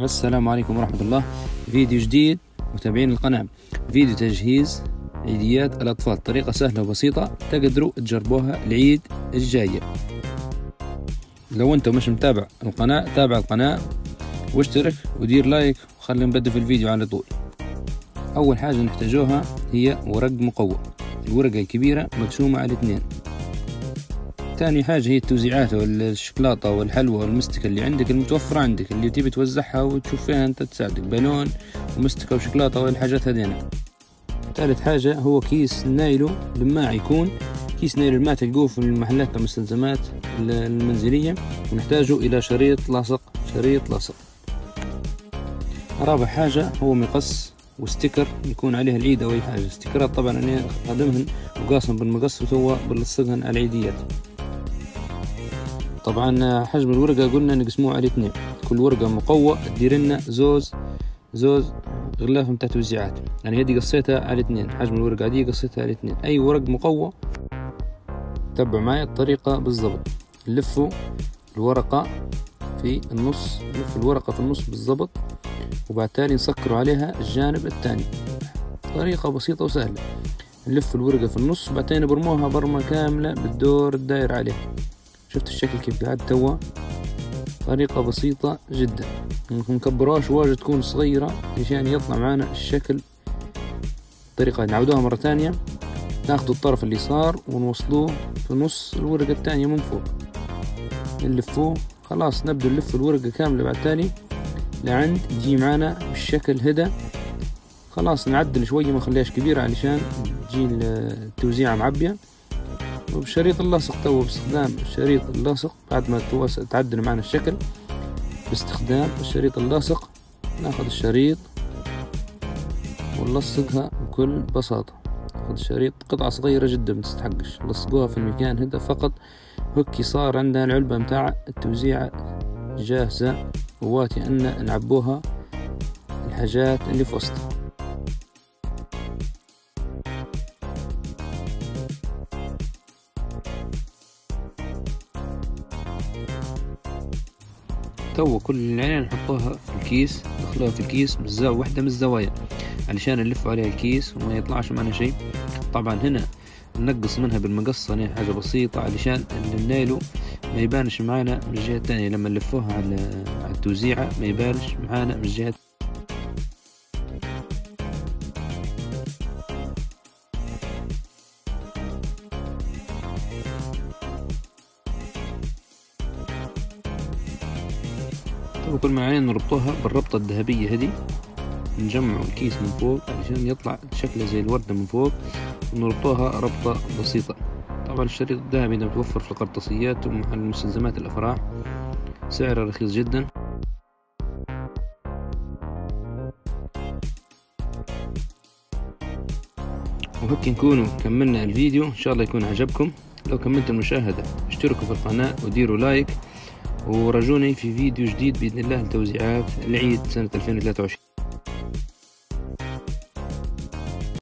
السلام عليكم ورحمة الله. فيديو جديد متابعين القناة. فيديو تجهيز عيديات الأطفال. طريقة سهلة وبسيطة تقدروا تجربوها العيد الجاية لو أنت مش متابع القناة تابع القناة واشترك ودير لايك وخلي نبدأ في الفيديو على طول. أول حاجة نحتاجوها هي ورق مقوى. الورقة الكبيرة مقسومة على اثنين. تاني حاجة هي التوزيعات والشوكولاتة والحلوى والمستكة اللي عندك المتوفرة عندك اللي تبي توزعها وتشوف فيها أنت تساعدك بالون ومستكة وشوكولاتة والحاجات هذينا. ثالث حاجة هو كيس نايلو لماع يكون كيس نايلو الماع تلقوه في المحلات المستلزمات المنزلية ونحتاجه إلى شريط لاصق شريط لاصق. رابع حاجة هو مقص و sticker يكون عليه العيد أو أي حاجة. ستيكرات طبعا أنا خادمهن وقاصهم بالمقص وتوا على العيديات. طبعا حجم الورقة قلنا نقسموه على اثنين. كل ورقة مقوى تدير لنا زوز زوز غلاف متاع توزيعات. يعني هذه قصيتها على اثنين. حجم الورقة هذه قصيتها على اثنين. أي ورق مقوى تبعوا معي الطريقة بالضبط. نلفوا الورقة في النص نلف الورقة في النص بالضبط وبعد تالي نسكروا عليها الجانب الثاني. طريقة بسيطة وسهلة. نلف الورقة في النص وبعدين برموها برمة كاملة بالدور الداير عليها شفت الشكل كيف قاعد توا؟ طريقة بسيطة جدا. مكبروهاش واجد تكون صغيرة عشان يطلع معنا الشكل طريقة نعودوها مرة تانية ناخدو الطرف اليسار ونوصلوه في نص الورقة التانية من فوق. نلفوه خلاص نبدو نلف الورقة كاملة بعد تاني لعند تجي معنا بالشكل هدا خلاص نعدل شوية ما خليهاش كبيرة علشان تجي التوزيعة معبية. وبشريط اللاصق تو باستخدام الشريط اللاصق بعد ما تعدل معنا الشكل. باستخدام الشريط اللاصق ناخذ الشريط ونلصقها بكل بساطة. ناخذ الشريط قطعة صغيرة جدا متستحقش نلصقوها في المكان هذا فقط. هكي صار عندنا العلبة متاع التوزيعة جاهزة. وواتي أن نعبوها الحاجات اللي في وسطها. تو كل العين نحطوها في الكيس ندخلوها في الكيس بزاوية واحدة من الزوايا علشان نلف عليها الكيس وما يطلعش معنا شيء. طبعا هنا ننقص منها بالمقص حاجة بسيطة علشان النايلو ما يبانش معانا من الجهة الثانية لما نلفوها على التوزيعة ما يبانش معانا من الجهة وكل ما علينا نربطوها بالربطة الذهبية هذي نجمعوا الكيس من فوق عشان يطلع شكله زي الوردة من فوق ونربطوها ربطة بسيطة. طبعا الشريط الذهبي ده متوفر في القرطاسيات ومحل مستلزمات الأفراح. سعره رخيص جدا. وهيك نكونوا كملنا الفيديو. إن شاء الله يكون عجبكم. لو كملتوا المشاهدة اشتركوا في القناة وديروا لايك. ورجوني في فيديو جديد بإذن الله لتوزيعات العيد سنة 2023